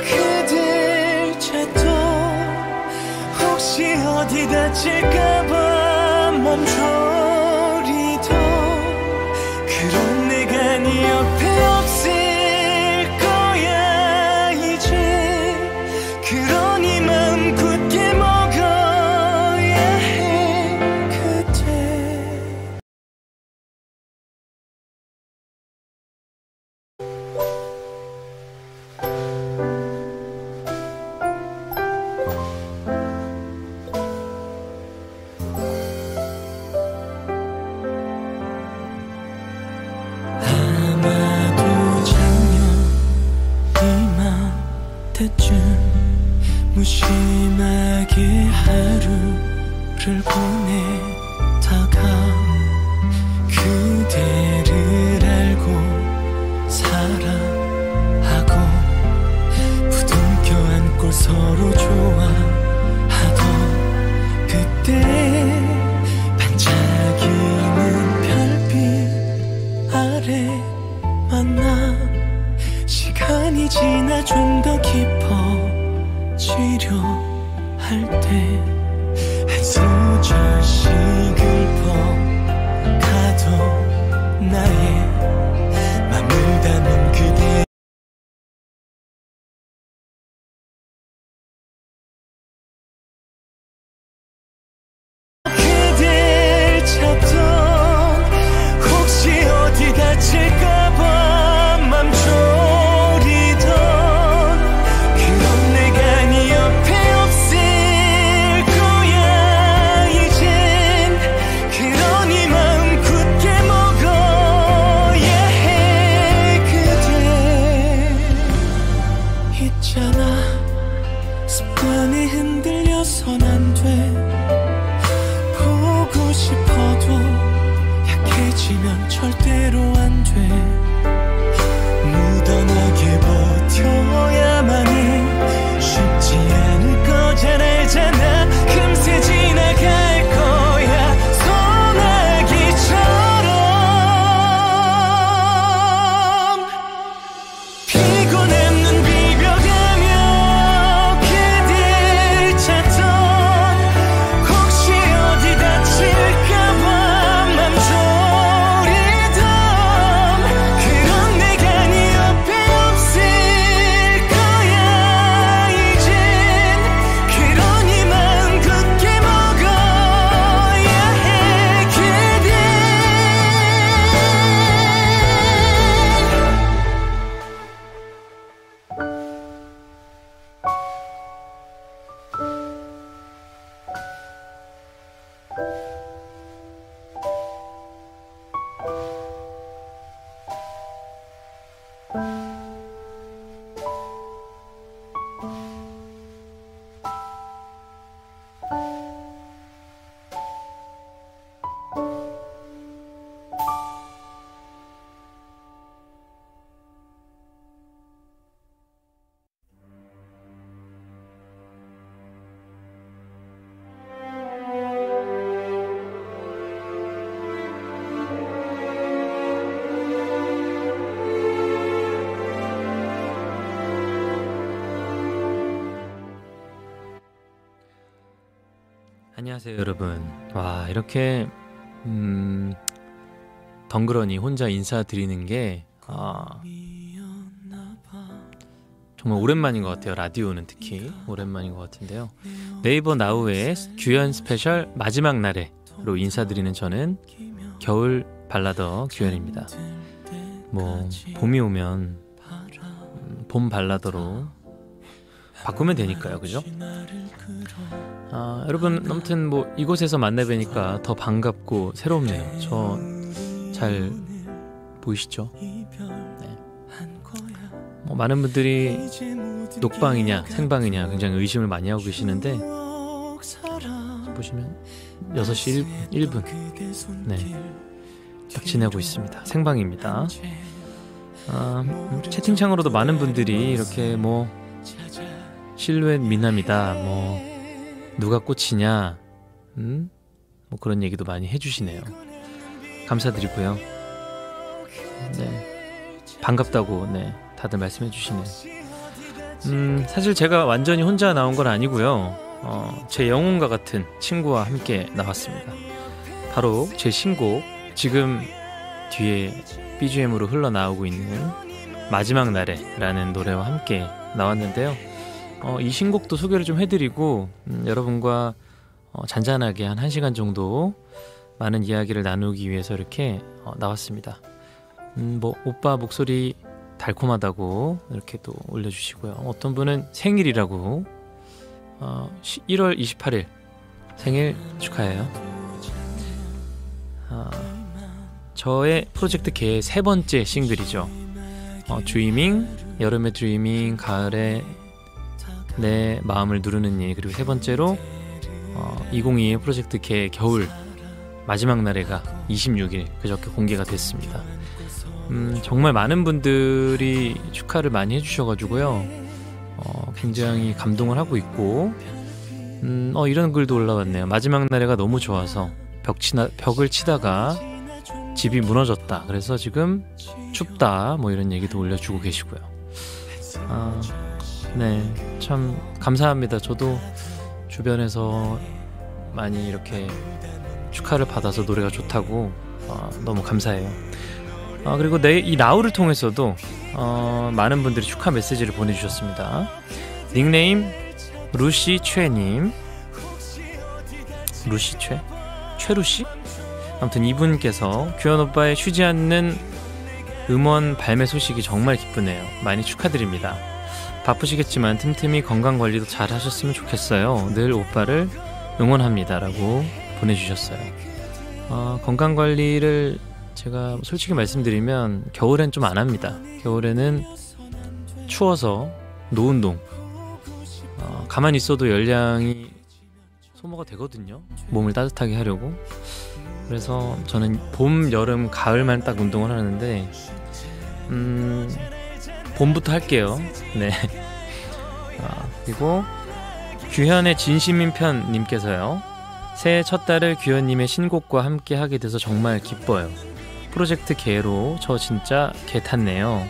그댈 찾도 혹시 어디 다칠까봐 멈춰 심하게 하루를 보내다가 그대를 알고 사랑하고 부둥켜 안고 서로 좋아하던 그때 반짝이는 별빛 아래 만나 시간이 지나 좀 더 깊어 지려 할 때 한 소절씩을 퍼가도 나의 안녕하세요, 여러분. 와, 이렇게 음, 덩그러니 혼자 인사드리는 게 아, 정말 오랜만인 것 같아요. 라디오는 특히 오랜만인 것 같은데요. 네이버 NOW의 규현 special 마지막 날에로 인사드리는 저는 겨울 발라더 규현입니다. 뭐 봄이 오면 음, 봄 발라더로 바꾸면 되니까요, 그죠? 아, 여러분 아무튼 뭐 이곳에서 만나 뵈니까 더 반갑고 새롭네요. 저 잘 보이시죠? 네. 뭐 많은 분들이 녹방이냐 생방이냐 굉장히 의심을 많이 하고 계시는데 보시면 6시 1, 분 네. 딱 지내고 있습니다. 생방입니다. 아, 음, 채팅창으로도 많은 분들이 이렇게 뭐 실루엣 미남이다 뭐 누가 꽃이냐 음? 뭐 그런 얘기도 많이 해주시네요 감사드리고요 네 반갑다고 네 다들 말씀해 주시네요 음, 사실 제가 완전히 혼자 나온 건 아니고요. 어, 제 영혼과 같은 친구와 함께 나왔습니다. 바로 제 신곡 지금 뒤에 BGM으로 흘러나오고 있는 마지막 날에라는 노래와 함께 나왔는데요. 어, 이 신곡도 소개를 좀 해드리고 음, 여러분과 어, 잔잔하게 한 1시간 정도 많은 이야기를 나누기 위해서 이렇게 어, 나왔습니다. 음, 뭐 오빠 목소리 달콤하다고 이렇게 또 올려주시고요. 어떤 분은 생일이라고 어, 1월 28일 생일 축하해요. 어, 저의 프로젝트 개의 세 번째 싱글이죠. 어, 드리밍, 여름의 드리밍, 가을에 내 마음을 누르는 일 그리고 세 번째로 어, 2022 프로젝트 개 겨울 마지막 날에가 26일 그저께 공개가 됐습니다. 음, 정말 많은 분들이 축하를 많이 해주셔가지고요. 어, 굉장히 감동을 하고 있고, 음, 어, 이런 글도 올라왔네요. 마지막 날에가 너무 좋아서 벽 치나, 벽을 치다가 집이 무너졌다. 그래서 지금 춥다. 뭐 이런 얘기도 올려주고 계시고요. 아, 네. 참 감사합니다. 저도 주변에서 많이 이렇게 축하를 받아서 노래가 좋다고 어, 너무 감사해요. 어, 그리고 내, 이 라우를 통해서도 어, 많은 분들이 축하 메시지를 보내주셨습니다. 닉네임 루시 최님 루시 최? 최루시? 아무튼 이분께서 규현 오빠의 쉬지 않는 음원 발매 소식이 정말 기쁘네요. 많이 축하드립니다. 바쁘시겠지만 틈틈이 건강 관리도 잘 하셨으면 좋겠어요. 늘 오빠를 응원합니다라고 보내주셨어요. 어, 건강 관리를 제가 솔직히 말씀드리면 겨울엔 좀 안 합니다. 겨울에는 추워서 노운동. 어, 가만히 있어도 열량이 소모가 되거든요. 몸을 따뜻하게 하려고. 그래서 저는 봄, 여름, 가을만 딱 운동을 하는데, 음, 봄부터 할게요. 네. 아, 그리고 규현의 진심인 편님께서요. 새해 첫 달을 규현님의 신곡과 함께 하게 돼서 정말 기뻐요. 프로젝트 개로 저 진짜 개 탔네요.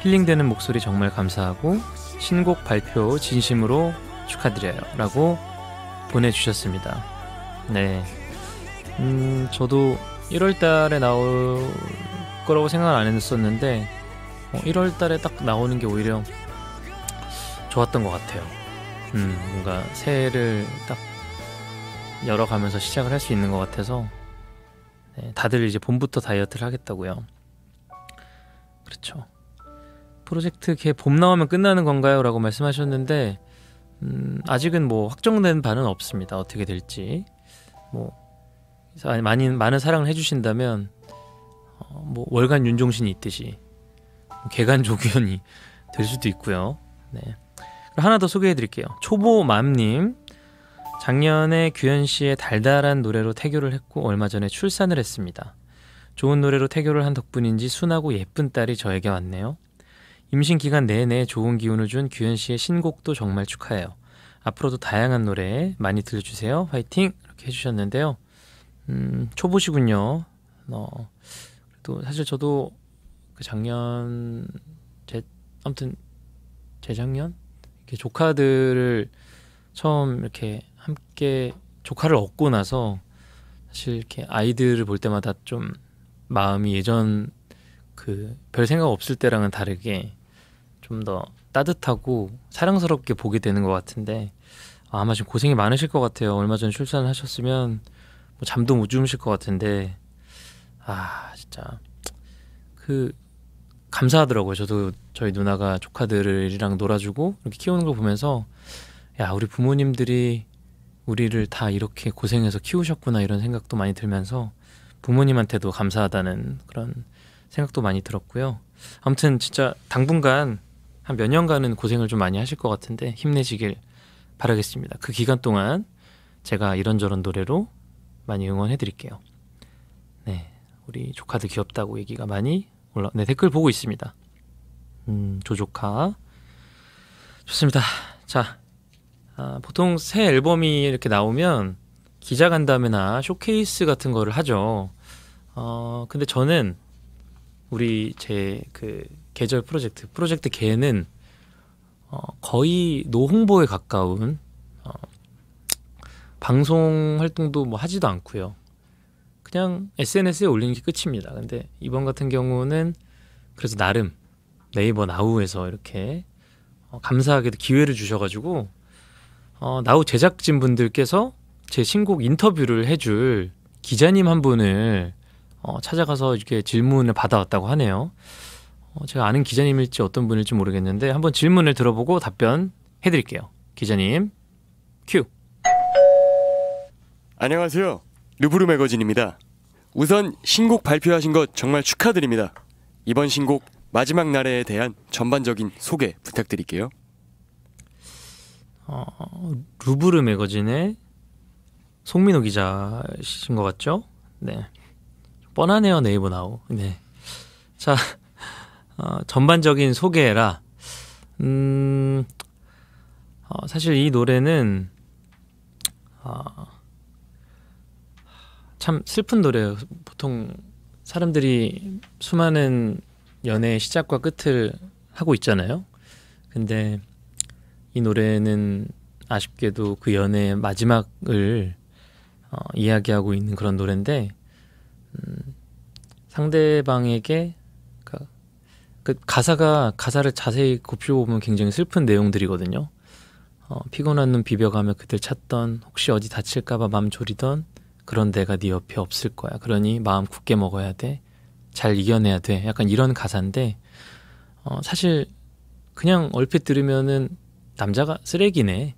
힐링되는 목소리 정말 감사하고 신곡 발표 진심으로 축하드려요. 라고 보내주셨습니다. 네. 음, 저도 1월 달에 나올 거라고 생각 안 했었는데, 어, 1월 달에 딱 나오는 게 오히려 좋았던 것 같아요. 음, 뭔가 새해를 딱 열어가면서 시작을 할 수 있는 것 같아서 네, 다들 이제 봄부터 다이어트를 하겠다고요. 그렇죠. 프로젝트 개봄 나오면 끝나는 건가요? 라고 말씀하셨는데 음, 아직은 뭐 확정된 바는 없습니다. 어떻게 될지 뭐 많이 많은 사랑을 해주신다면 어, 뭐 월간 윤종신이 있듯이 개간 조규현이 될 수도 있고요. 네. 하나 더 소개해드릴게요. 초보맘님 작년에 규현 씨의 달달한 노래로 태교를 했고 얼마 전에 출산을 했습니다. 좋은 노래로 태교를 한 덕분인지 순하고 예쁜 딸이 저에게 왔네요. 임신 기간 내내 좋은 기운을 준 규현 씨의 신곡도 정말 축하해요. 앞으로도 다양한 노래 많이 들려주세요. 화이팅! 이렇게 해주셨는데요. 음, 초보시군요. 어, 또 사실 저도 그 작년 제 아무튼 재작년? 이렇게 조카들을 처음 이렇게 함께 조카를 얻고 나서 사실 이렇게 아이들을 볼 때마다 좀 마음이 예전 그 별 생각 없을 때랑은 다르게 좀 더 따뜻하고 사랑스럽게 보게 되는 것 같은데 아마 지금 고생이 많으실 것 같아요. 얼마 전에 출산을 하셨으면 뭐 잠도 못 주무실 것 같은데. 아 진짜. 그 감사하더라고요. 저도 저희 누나가 조카들이랑 놀아주고 이렇게 키우는 걸 보면서 야 우리 부모님들이 우리를 다 이렇게 고생해서 키우셨구나 이런 생각도 많이 들면서 부모님한테도 감사하다는 그런 생각도 많이 들었고요. 아무튼 진짜 당분간 한 몇 년간은 고생을 좀 많이 하실 것 같은데 힘내시길 바라겠습니다. 그 기간 동안 제가 이런저런 노래로 많이 응원해 드릴게요. 네. 우리 조카들 귀엽다고 얘기가 많이 올라 네, 댓글 보고 있습니다. 음, 조조카. 좋습니다. 자, 아, 보통 새 앨범이 이렇게 나오면 기자 간담회나 쇼케이스 같은 거를 하죠. 어, 근데 저는 우리 제 그 계절 프로젝트, 프로젝트 개는 어, 거의 노홍보에 가까운 어, 방송 활동도 뭐 하지도 않고요. 그냥 SNS에 올리는 게 끝입니다. 근데 이번 같은 경우는 그래서 나름 네이버 나우에서 이렇게 어, 감사하게도 기회를 주셔가지고 어, 나우 제작진 분들께서 제 신곡 인터뷰를 해줄 기자님 한 분을 어, 찾아가서 이렇게 질문을 받아왔다고 하네요. 어, 제가 아는 기자님일지 어떤 분일지 모르겠는데 한번 질문을 들어보고 답변 해드릴게요. 기자님, 큐. 안녕하세요. 르브르 매거진입니다. 우선 신곡 발표하신 것 정말 축하드립니다. 이번 신곡 마지막 날에 대한 전반적인 소개 부탁드릴게요. 어, 루브르 매거진의 송민호 기자신 것 같죠? 네. 뻔하네요 네이버 나오. 네. 자, 어, 전반적인 소개라. 음, 어, 사실 이 노래는 어, 참 슬픈 노래예요. 보통 사람들이 수많은 연애의 시작과 끝을 하고 있잖아요. 근데 이 노래는 아쉽게도 그 연애의 마지막을 어, 이야기하고 있는 그런 노래인데 음, 상대방에게 그, 그 가사가 가사를 자세히 곱씹어보면 굉장히 슬픈 내용들이거든요. 어, 피곤한 눈 비벼가며 그들 찾던 혹시 어디 다칠까봐 맘 졸이던 그런 내가 네 옆에 없을 거야. 그러니 마음 굳게 먹어야 돼. 잘 이겨내야 돼. 약간 이런 가사인데 어, 사실 그냥 얼핏 들으면은 남자가 쓰레기네.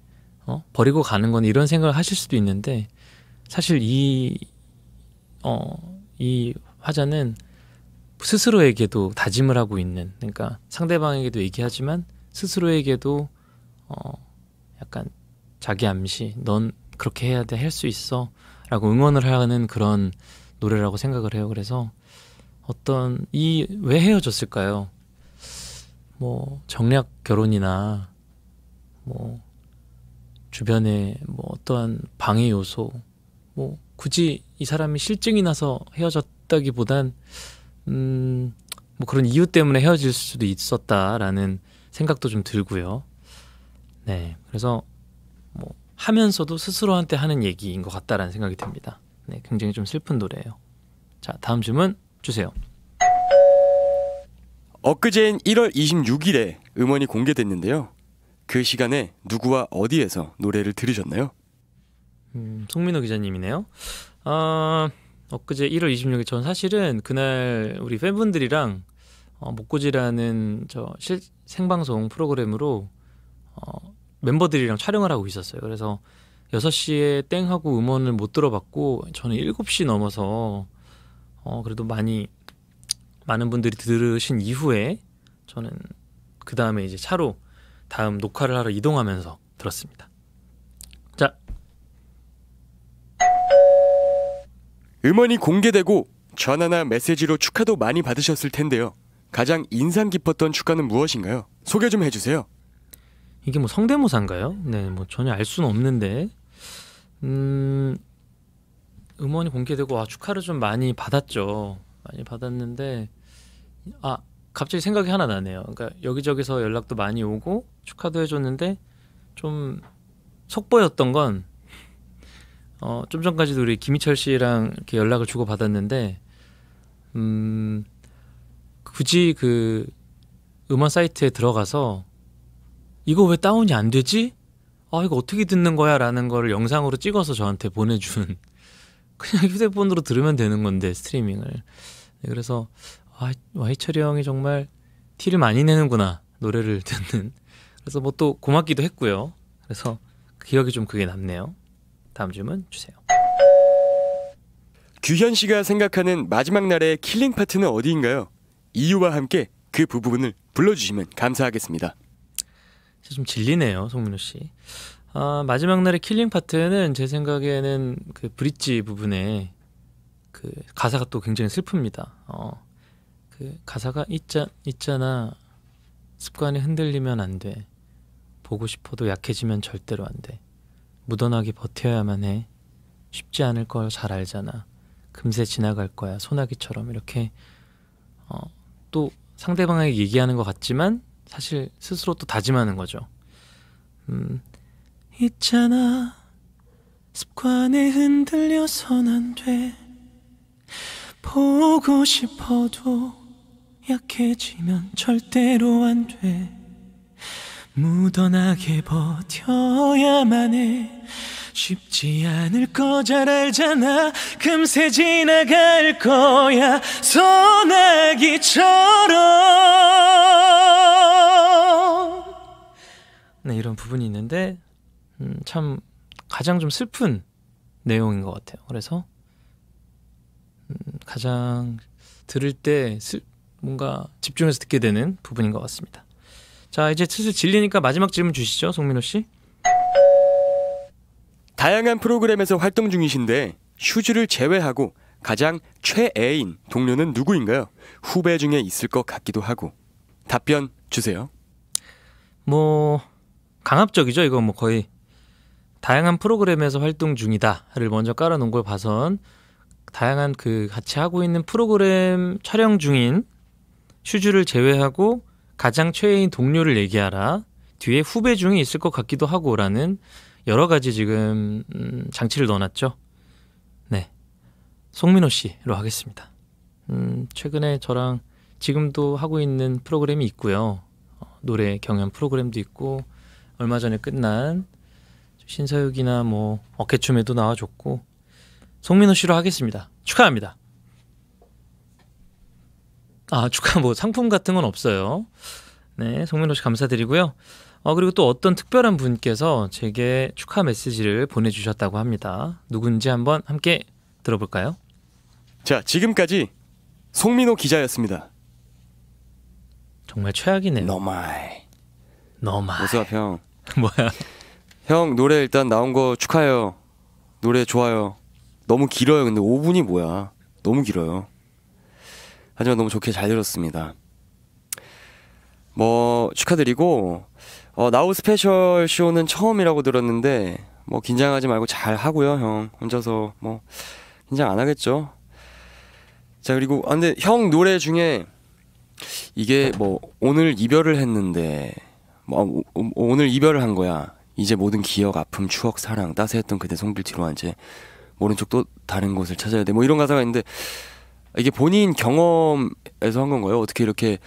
어? 버리고 가는 건 이런 생각을 하실 수도 있는데 사실 이 어, 이 화자는 스스로에게도 다짐을 하고 있는 그러니까 상대방에게도 얘기하지만 스스로에게도 어, 약간 자기 암시 넌 그렇게 해야 돼 할 수 있어 라고 응원을 하는 그런 노래라고 생각을 해요. 그래서 어떤 이 왜 헤어졌을까요? 뭐 정략 결혼이나 뭐 주변에 뭐 어떠한 방해 요소 뭐 굳이 이 사람이 실증이 나서 헤어졌다기보단 음 뭐 그런 이유 때문에 헤어질 수도 있었다라는 생각도 좀 들고요. 네, 그래서 뭐 하면서도 스스로한테 하는 얘기인 것 같다라는 생각이 듭니다. 네, 굉장히 좀 슬픈 노래예요. 자, 다음 질문 주세요. 엊그제인 1월 26일에 음원이 공개됐는데요. 그 시간에 누구와 어디에서 노래를 들으셨나요? 음, 송민호 기자님이네요. 어, 엊그제 1월 26일 전 사실은 그날 우리 팬분들이랑 어, 목고지라는 저 실, 생방송 프로그램으로 어, 멤버들이랑 촬영을 하고 있었어요. 그래서 6시에 땡 하고 음원을 못 들어봤고 저는 7시 넘어서 어, 그래도 많이 많은 분들이 들으신 이후에 저는 그 다음에 이제 차로 다음 녹화를 하러 이동하면서 들었습니다. 자, 음원이 공개되고 전화나 메시지로 축하도 많이 받으셨을 텐데요. 가장 인상 깊었던 축하는 무엇인가요? 소개 좀 해주세요. 이게 뭐 성대모사인가요? 네, 뭐 전혀 알 수는 없는데, 음, 음원이 공개되고 아, 축하를 좀 많이 받았죠. 많이 받았는데, 아 갑자기 생각이 하나 나네요. 그러니까 여기저기서 연락도 많이 오고 축하도 해줬는데 좀 속보였던 건. 어, 좀 전까지도 우리 김희철 씨랑 이렇게 연락을 주고 받았는데, 음, 굳이 그 음원 사이트에 들어가서 이거 왜 다운이 안 되지? 아, 이거 어떻게 듣는 거야? 라는 거를 영상으로 찍어서 저한테 보내준. 그냥 휴대폰으로 들으면 되는 건데, 스트리밍을. 네, 그래서, 아, 와이철이 형이 정말 티를 많이 내는구나. 노래를 듣는. 그래서 뭐 또 고맙기도 했고요. 그래서 기억이 좀 그게 남네요. 다음 질문 주세요. 규현 씨가 생각하는 마지막 날의 killing part는 어디인가요? 이유와 함께 그 부분을 불러주시면 감사하겠습니다. 좀 질리네요, 송민호 씨. 아, 마지막 날의 killing part는 제 생각에는 그 bridge 부분에 그 가사가 또 굉장히 슬픕니다. 어, 그 가사가 있자, 있잖아. 습관이 흔들리면 안 돼. 보고 싶어도 약해지면 절대로 안 돼. 무던하게 버텨야만 해. 쉽지 않을 걸 잘 알잖아. 금세 지나갈 거야. 소나기처럼 이렇게 어, 또 상대방에게 얘기하는 것 같지만 사실 스스로 또 다짐하는 거죠. 음, 있잖아 습관에 흔들려선 안 돼. 보고 싶어도 약해지면 절대로 안 돼. 무던하게 버텨야만 해. 쉽지 않을 거 잘 알잖아. 금세 지나갈 거야. 소나기처럼. 네, 이런 부분이 있는데, 음, 참, 가장 좀 슬픈 내용인 것 같아요. 그래서, 음, 가장 들을 때 슬, 뭔가 집중해서 듣게 되는 부분인 것 같습니다. 자, 이제 슬슬 질리니까 마지막 질문 주시죠, 송민호 씨. 다양한 프로그램에서 활동 중이신데 슈즈를 제외하고 가장 최애인 동료는 누구인가요? 후배 중에 있을 것 같기도 하고 답변 주세요. 뭐 강압적이죠. 이거 뭐 거의 다양한 프로그램에서 활동 중이다를 먼저 깔아놓은 걸 봐선 다양한 그 같이 하고 있는 프로그램 촬영 중인 슈즈를 제외하고 가장 최애인 동료를 얘기하라. 뒤에 후배 중에 있을 것 같기도 하고라는 여러 가지 지금 음, 장치를 넣어놨죠. 네, 송민호 씨로 하겠습니다. 음, 최근에 저랑 지금도 하고 있는 프로그램이 있고요. 어, 노래 경연 프로그램도 있고 얼마 전에 끝난 신사육이나 뭐 어깨춤에도 나와줬고 송민호 씨로 하겠습니다. 축하합니다. 아 축하 뭐 상품 같은 건 없어요. 네, 송민호 씨 감사드리고요. 어 그리고 또 어떤 특별한 분께서 제게 축하 메시지를 보내주셨다고 합니다. 누군지 한번 함께 들어볼까요? 자, 지금까지 송민호 기자였습니다. 정말 최악이네요. 너마이. 너마 오수아 형. 뭐야? 형 노래 일단 나온 거 축하해요. 노래 좋아요. 너무 길어요. 근데 5분이 뭐야? 너무 길어요. 하지만 너무 좋게 잘 들었습니다. 뭐 축하드리고 어, NOW special show는 처음이라고 들었는데 뭐 긴장하지 말고 잘 하고요, 형. 혼자서 뭐 긴장 안 하겠죠. 자 그리고 아 근데 형 노래 중에 이게 뭐 오늘 이별을 했는데 뭐 오늘 이별을 한 거야. 이제 모든 기억, 아픔, 추억, 사랑, 따스했던 그대 손길 뒤로 한 채 모른 척 또 다른 곳을 찾아야 돼. 뭐 이런 가사가 있는데 이게 본인 경험에서 한 건가요? 어떻게 이렇게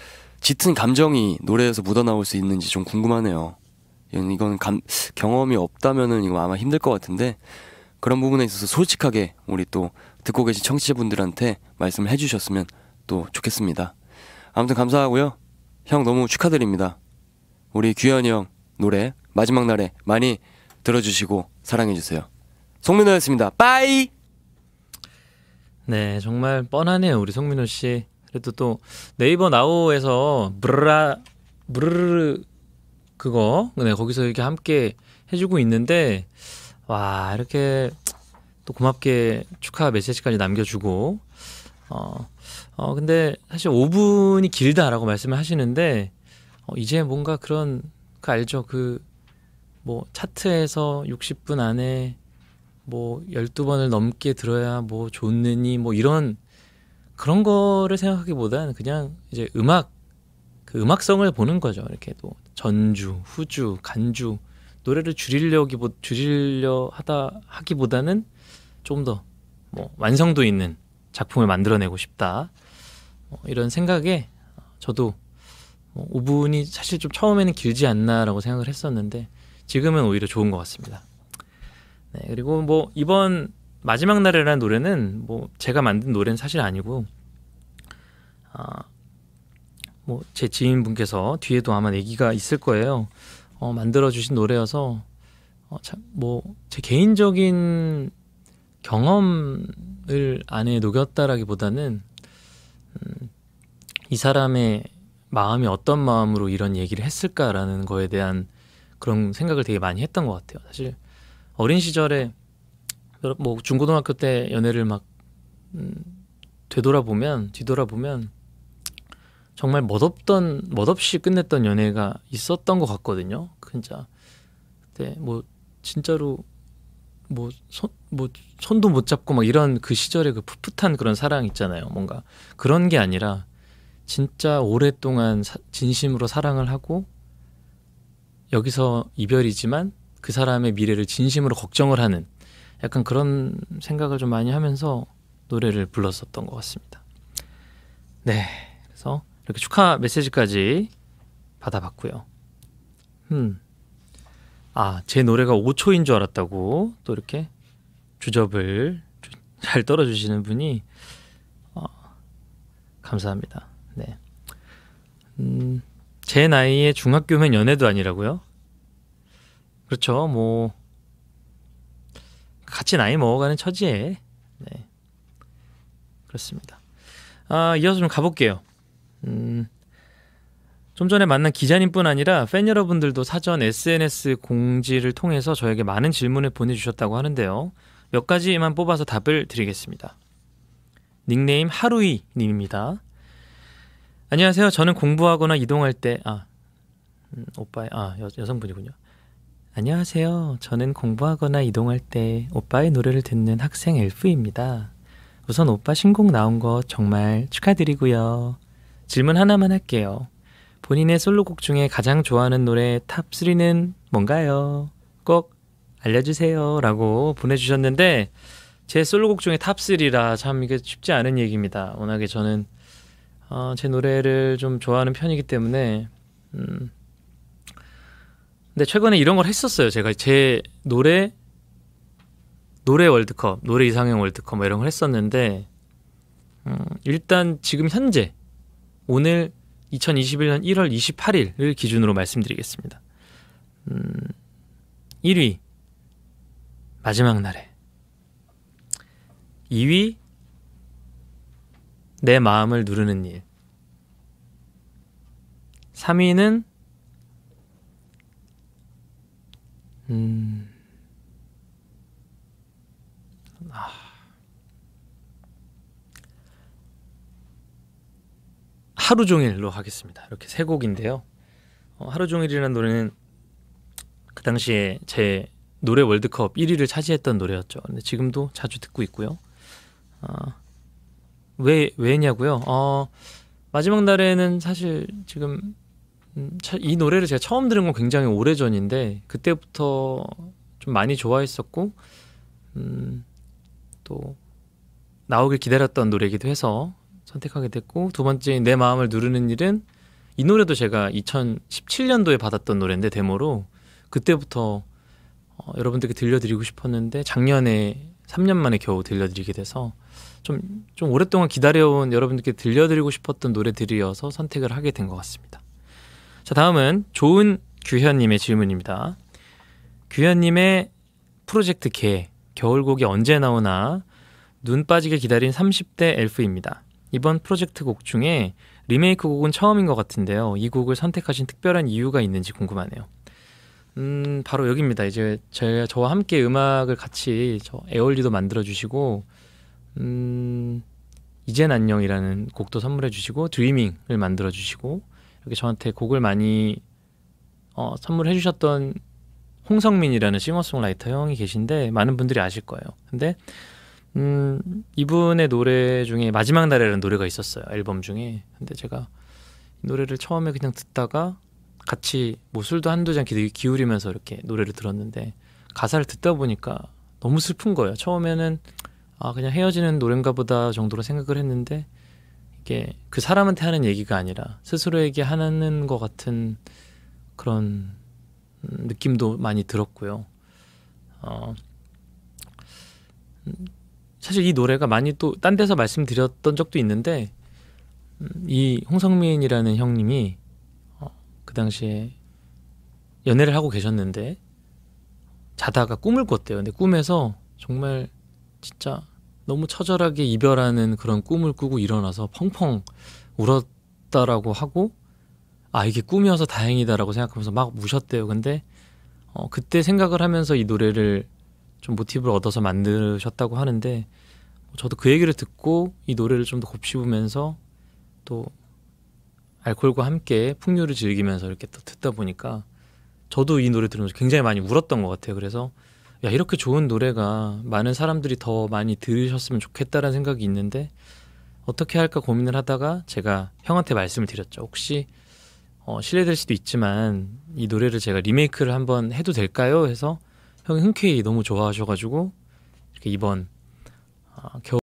짙은 감정이 노래에서 묻어나올 수 있는지 좀 궁금하네요. 이건 감, 경험이 없다면은 이거 아마 힘들 것 같은데 그런 부분에 있어서 솔직하게 우리 또 듣고 계신 청취자분들한테 말씀을 해주셨으면 또 좋겠습니다. 아무튼 감사하고요. 형 너무 축하드립니다. 우리 규현이 형 노래 마지막 날에 많이 들어주시고 사랑해주세요. 송민호였습니다. 빠이! 네, 정말 뻔하네요, 우리 송민호 씨. 그래도 또 네이버 나우에서 브르라 브르르 그거 네 거기서 이렇게 함께 해주고 있는데 와 이렇게 또 고맙게 축하 메시지까지 남겨주고 어, 어 근데 사실 5분이 길다라고 말씀을 하시는데 어, 이제 뭔가 그런 그 알죠 그 뭐 차트에서 60분 안에 뭐 12번을 넘게 들어야 뭐 좋느니 뭐 이런 그런 거를 생각하기보다는 그냥 이제 음악 그 음악성을 보는 거죠. 이렇게 또 전주, 후주, 간주 노래를 줄이려기 줄이려 하다 하기보다는 좀 더 뭐 완성도 있는 작품을 만들어내고 싶다. 뭐 이런 생각에 저도 뭐 5분이 사실 좀 처음에는 길지 않나라고 생각을 했었는데 지금은 오히려 좋은 것 같습니다. 네, 그리고 뭐 이번 마지막 날이라는 노래는 뭐 제가 만든 노래는 사실 아니고 아, 뭐 제 지인분께서 뒤에도 아마 얘기가 있을 거예요. 어, 만들어 주신 노래여서 어, 참뭐제 개인적인 경험을 안에 녹였다라기보다는 음, 이 사람의 마음이 어떤 마음으로 이런 얘기를 했을까라는 거에 대한 그런 생각을 되게 많이 했던 것 같아요. 사실 어린 시절에 뭐 중고등학교 때 연애를 막 음, 되돌아보면 뒤돌아보면 정말 멋없던 멋없이 끝냈던 연애가 있었던 것 같거든요. 진짜 그때 뭐 진짜로 뭐 손 뭐 손도 못 잡고 막 이런 그 시절의 그 풋풋한 그런 사랑 있잖아요. 뭔가 그런 게 아니라 진짜 오랫동안 사- 진심으로 사랑을 하고 여기서 이별이지만 그 사람의 미래를 진심으로 걱정을 하는 약간 그런 생각을 좀 많이 하면서 노래를 불렀었던 것 같습니다. 네, 그래서 이렇게 축하 메시지까지 받아봤고요. 음, 아, 제 노래가 5초인 줄 알았다고 또 이렇게 주접을 주- 잘 떨어주시는 분이 어, 감사합니다. 네, 음, 제 나이에 중학교면 연애도 아니라고요? 그렇죠, 뭐 같이 나이 먹어가는 처지에 네 그렇습니다. 아 이어서 좀 가볼게요. 음, 좀 전에 만난 기자님뿐 아니라 팬 여러분들도 사전 SNS 공지를 통해서 저에게 많은 질문을 보내주셨다고 하는데요. 몇 가지만 뽑아서 답을 드리겠습니다. 닉네임 하루이 님입니다. 안녕하세요. 저는 공부하거나 이동할 때 아, 음, 오빠의 아 여, 여성분이군요. 안녕하세요. 저는 공부하거나 이동할 때 오빠의 노래를 듣는 학생 엘프입니다. 우선 오빠 신곡 나온 거 정말 축하드리고요. 질문 하나만 할게요. 본인의 솔로곡 중에 가장 좋아하는 노래 top 3는 뭔가요? 꼭 알려주세요. 라고 보내주셨는데, 제 솔로곡 중에 탑3라 참 이게 쉽지 않은 얘기입니다. 워낙에 저는, 어, 제 노래를 좀 좋아하는 편이기 때문에, 음, 근데 최근에 이런 걸 했었어요. 제가 제 노래 노래 월드컵, 노래 이상형 월드컵 뭐 이런 걸 했었는데 음, 일단 지금 현재 오늘 2021년 1월 28일을 기준으로 말씀드리겠습니다. 음, 1위 마지막 날에 2위 내 마음을 누르는 일 3위는 음. 아. 하루 종일로 하겠습니다. 이렇게 세 곡인데요. 어, 하루 종일이라는 노래는 그 당시에 제 노래 월드컵 1위를 차지했던 노래였죠. 근데 지금도 자주 듣고 있고요. 어, 왜 왜냐고요? 어, 마지막 날에는 사실 지금 음, 차- 이 노래를 제가 처음 들은 건 굉장히 오래 전인데 그때부터 좀 많이 좋아했었고 음, 또 나오길 기다렸던 노래이기도 해서 선택하게 됐고 두 번째 내 마음을 누르는 일은 이 노래도 제가 2017년도에 받았던 노래인데 데모로 그때부터 어, 여러분들께 들려드리고 싶었는데 작년에 3년 만에 겨우 들려드리게 돼서 좀, 좀 오랫동안 기다려온 여러분들께 들려드리고 싶었던 노래들이어서 선택을 하게 된 것 같습니다. 자, 다음은 좋은 규현님의 질문입니다. 규현님의 프로젝트 개, 겨울곡이 언제 나오나 눈 빠지게 기다린 30대 엘프입니다. 이번 프로젝트 곡 중에 리메이크 곡은 처음인 것 같은데요. 이 곡을 선택하신 특별한 이유가 있는지 궁금하네요. 음, 바로 여기입니다. 이제 제가 저와 함께 음악을 같이 저 에올리도 만들어 주시고 음, 이젠 안녕이라는 곡도 선물해 주시고 드리밍을 만들어 주시고 이렇게 저한테 곡을 많이 어, 선물해 주셨던 홍성민이라는 싱어송라이터 형이 계신데 많은 분들이 아실 거예요. 근데 음, 이분의 노래 중에 마지막 날에라는 노래가 있었어요. 앨범 중에. 근데 제가 이 노래를 처음에 그냥 듣다가 같이 뭐 술도 한두 잔 기- 기울이면서 이렇게 노래를 들었는데 가사를 듣다 보니까 너무 슬픈 거예요. 처음에는 아 그냥 헤어지는 노래인가 보다 정도로 생각을 했는데 이게 그 사람한테 하는 얘기가 아니라 스스로에게 하는 것 같은 그런 음, 느낌도 많이 들었고요. 어, 음, 사실 이 노래가 많이 또 딴 데서 말씀드렸던 적도 있는데 음, 이 홍성민이라는 형님이 당시에 연애를 하고 계셨는데 자다가 꿈을 꿨대요. 근데 꿈에서 정말 진짜 너무 처절하게 이별하는 그런 꿈을 꾸고 일어나서 펑펑 울었다라고 하고 아 이게 꿈이어서 다행이다라고 생각하면서 막 우셨대요. 근데 어, 그때 생각을 하면서 이 노래를 좀 모티브를 얻어서 만드셨다고 하는데 저도 그 얘기를 듣고 이 노래를 좀 더 곱씹으면서 또 알콜과 함께 풍류를 즐기면서 이렇게 또 듣다 보니까 저도 이 노래 들으면서 굉장히 많이 울었던 것 같아요. 그래서 야 이렇게 좋은 노래가 많은 사람들이 더 많이 들으셨으면 좋겠다라는 생각이 있는데 어떻게 할까 고민을 하다가 제가 형한테 말씀을 드렸죠. 혹시 어, 실례될 수도 있지만 이 노래를 제가 리메이크를 한번 해도 될까요? 해서 형이 흔쾌히 너무 좋아하셔가지고 이렇게 이번 어, 겨울